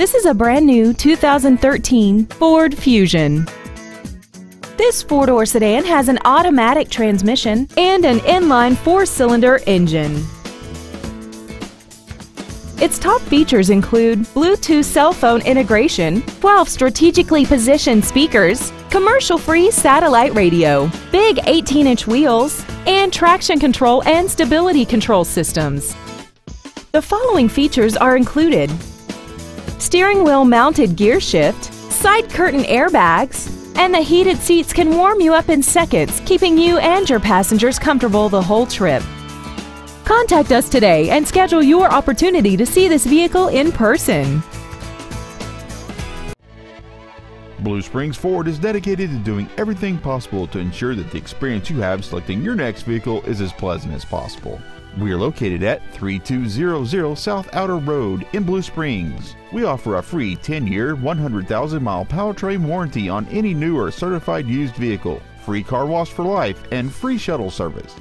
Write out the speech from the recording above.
This is a brand new 2013 Ford Fusion. This four-door sedan has an automatic transmission and an inline four-cylinder engine. Its top features include Bluetooth cell phone integration, 12 strategically positioned speakers, commercial-free satellite radio, big 18-inch wheels, and traction control and stability control systems. The following features are included. Steering wheel mounted gear shift, side curtain airbags, and the heated seats can warm you up in seconds, keeping you and your passengers comfortable the whole trip. Contact us today and schedule your opportunity to see this vehicle in person. Blue Springs Ford is dedicated to doing everything possible to ensure that the experience you have selecting your next vehicle is as pleasant as possible. We are located at 3200 South Outer Road in Blue Springs. We offer a free 10 year, 100,000 mile powertrain warranty on any new or certified used vehicle, free car wash for life, and free shuttle service.